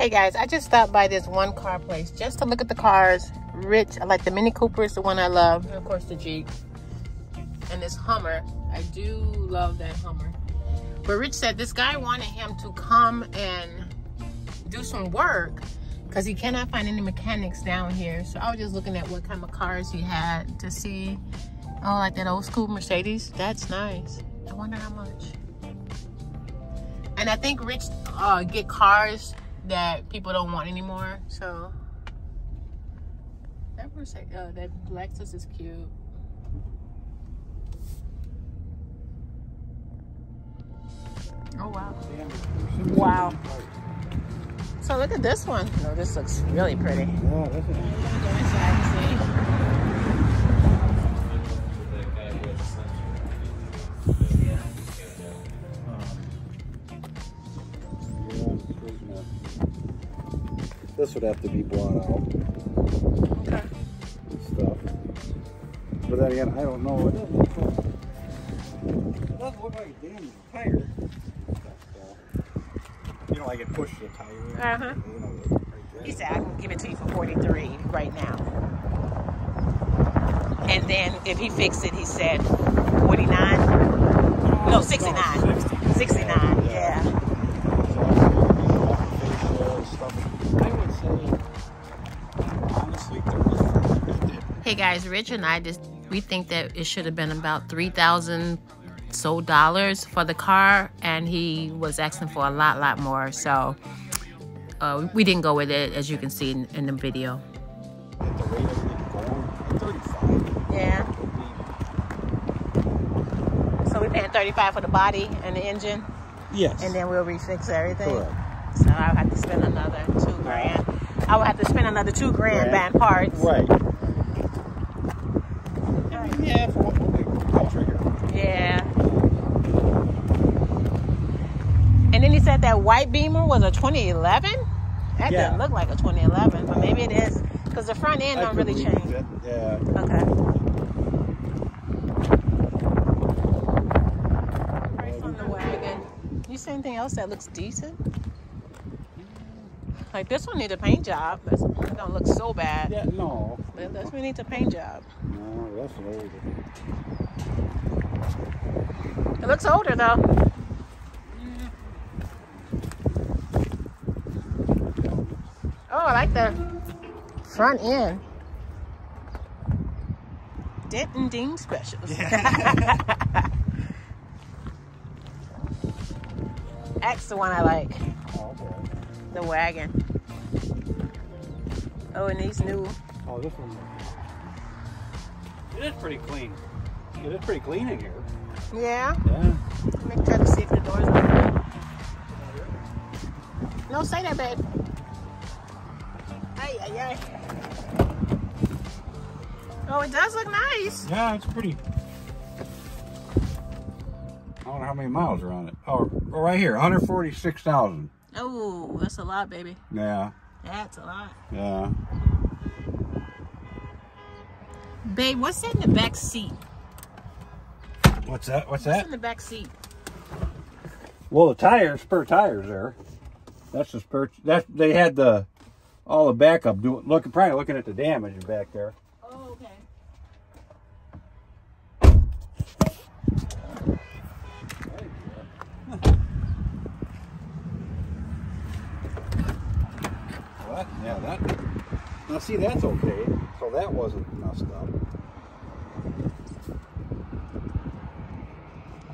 Hey guys, I just stopped by this one car place just to look at the cars. Rich, I like the Mini Cooper, is the one I love. And of course the Jeep. And this Hummer. I do love that Hummer. But Rich said this guy wanted him to come and do some work because he cannot find any mechanics down here. So I was just looking at what kind of cars he had to see. Oh, like that old school Mercedes. That's nice. I wonder how much. And I think Rich uh, get cars that people don't want anymore. So that Mercedes, uh, that Lexus is cute. Oh wow! Wow. So look at this one. No, this looks really pretty. Yeah, This would have to be brought out Okay. stuff. But then again, I don't know. It doesn't look like, it doesn't look like a damaged tire. You know, like it pushed the tire. Uh-huh. You know, right. He said, I can give it to you for 43 right now. And then if he fixed it, he said 49. No, 69. 69, yeah. Hey guys, Rich and I just, we think that it should have been about 3000 so dollars for the car and he was asking for a lot, lot more. So uh, we didn't go with it as you can see in, in the video. At the rate of going, 35 Yeah. So we're paying 35 for the body and the engine Yes. and then we'll refix everything. Correct. So I'll have to spend another two grand. I will have to spend another two grand buying parts. Right. Yeah, for what we pull trigger. Yeah. And then he said that white Beamer was a 2011. That Yeah. doesn't look like a 2011, but maybe it is because the front end I don't really change. it, Yeah. Okay. Right from the wagon. You see anything else that looks decent? Like this one needs a paint job. But it don't look so bad. Yeah, no. But this one needs a paint job. No, that's an older. It looks older though. Oh, I like the front end. Dent and Dean specials. That's the one I like. Oh, The wagon. Oh, and these new. Oh, this one. It is pretty clean. It is pretty clean in here. Yeah. Yeah. Let me try to see if the doors open. No, say that, babe. Ay, ay, ay. Oh, it does look nice. Yeah, it's pretty. I don't know how many miles are on it. Oh, oh, right here, 146,000. Oh, that's a lot, baby. Yeah, That's a lot. yeah. Babe, what's that in the back seat? What's that? What's What's that? in the back seat? Well, the tires, spare tires there. That's the spare. That they had the all the backup. doing. look, probably looking at the damage back there. Oh, okay. What? Yeah, that. Now see, that's okay. So that wasn't messed up.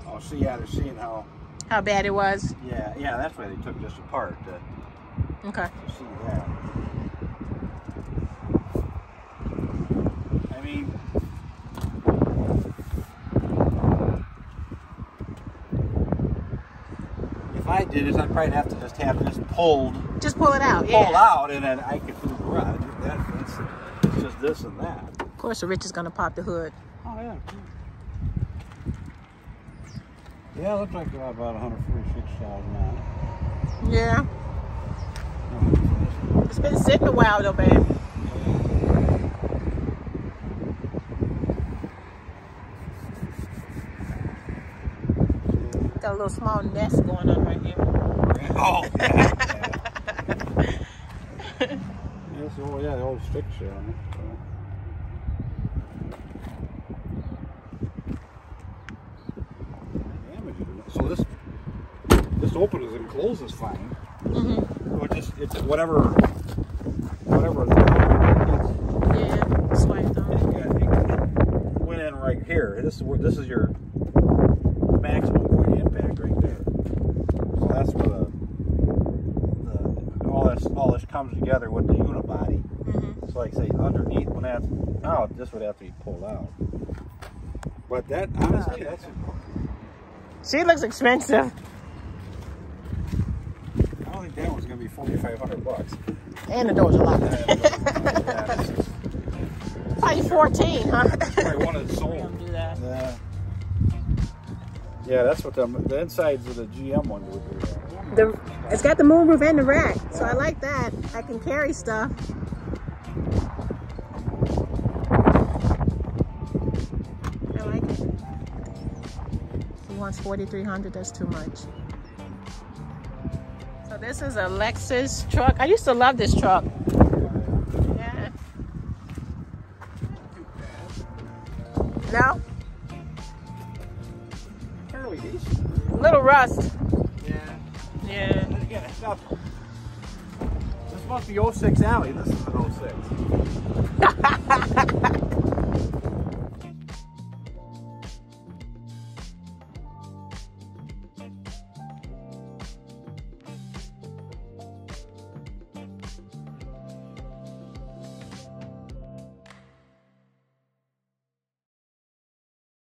Oh, see, yeah, they're seeing how. How bad it was? Yeah, yeah, that's why they took this apart to, Okay. to see that. I mean, if I did this, I'd probably have to just have this pulled, Just pull it out. pull Yeah. out, and then I could garage. That, that's it's just this and that. Of course, the Rich is gonna pop the hood. Oh yeah. Yeah, it looks like about 146,000 on it. Yeah. It's been sitting a while though, babe. Got a little small nest going on right here. Oh, yeah. So yeah, the old structure on it. So. So this this opens and closes fine. Mm-hmm. So it just it's whatever whatever it's, Yeah, swipe on. it, it went in right here. This is where this is your maximum point of impact right there. So that's where the, the this all this comes together with the unibody. Mm-hmm. So like say underneath when that's out, this would have to be pulled out. But that honestly, that's See, it looks expensive. I don't think that one's gonna be forty five hundred bucks. And the door's a lot. Yeah, this is Probably 14, huh? probably one of the sold. don't do that. Yeah. Yeah, that's what the the insides of the GM ones would do. The, it's got the moonroof and the rack, so I like that. I can carry stuff. I like it. He wants 4,300, that's too much. So this is a Lexus truck. I used to love this truck. Yeah. No? Decent. Little rust. Not. This must be 06 Alley. This is an 06.